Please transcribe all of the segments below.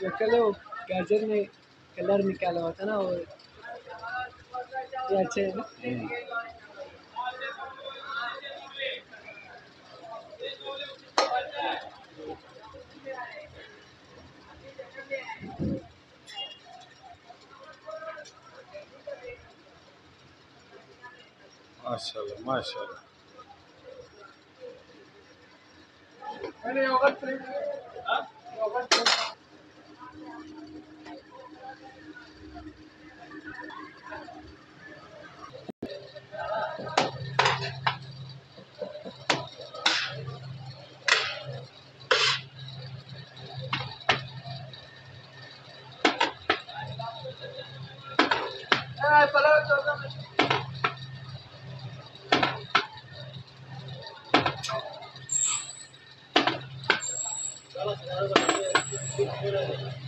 जो कलर गाजर में कलर निकाला होता ना वो। ये अच्छे है ना। माशाल्लाह माशाल्लाह। मैंने योगर्ट Gracias.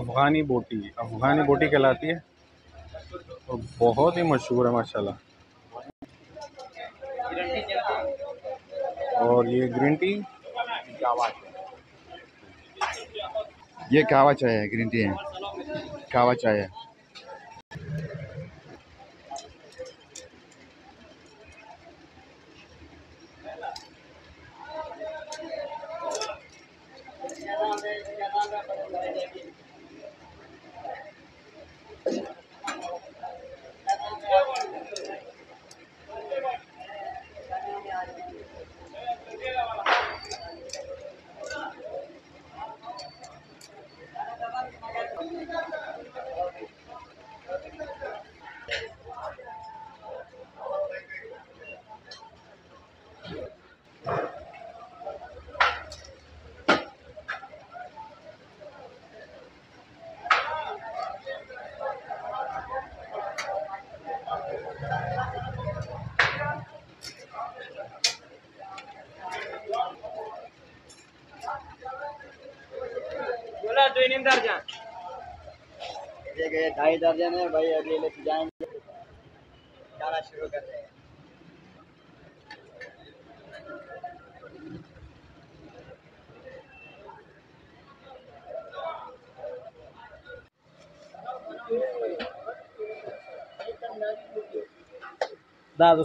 अफ़गानी बोटी अफ़गानी बोटी कहलाती है। और बहुत ही मशहूर है, माशाल्लाह। और ये ग्रीन टी? ये कावा चाय है, ग्रीन टी है। कावा चाय है। बोला दर्जन। ये ढाई दर्जन है भाई अभी लेके जाएँगे। जाना शुरू कर रहे हैं। दादू।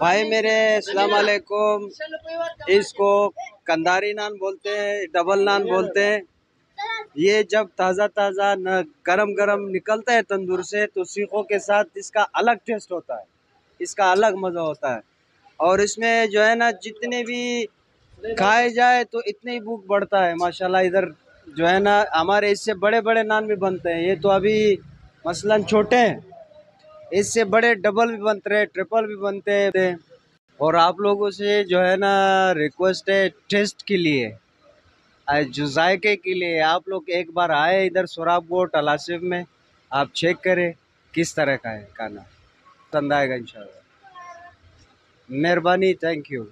भाई, मेरे अलैक्म इसको कंदारी नान बोलते हैं, डबल नान बोलते हैं। ये जब ताज़ा ताज़ा गरम गरम निकलता है तंदूर से तो सीखों के साथ इसका अलग टेस्ट होता है। इसका अलग मज़ा होता है। और इसमें जो है ना जितने भी खाए जाए तो इतने ही भूख बढ़ता है माशाल्लाह। इधर जो है ना हमारे इससे बड़े बड़े नान भी बनते हैं। ये तो अभी मसलन छोटे हैं। इससे बड़े डबल भी बनते हैं ट्रिपल भी बनते हैं। और आप लोगों से जो है ना रिक्वेस्ट है टेस्ट के लिए आ, जो जायके के लिए आप लोग एक बार आए इधर सोराब बोट अलासिफ में। आप चेक करें किस तरह का है खाना। पसंद आएगा इंशाल्लाह। मेहरबानी थैंक यू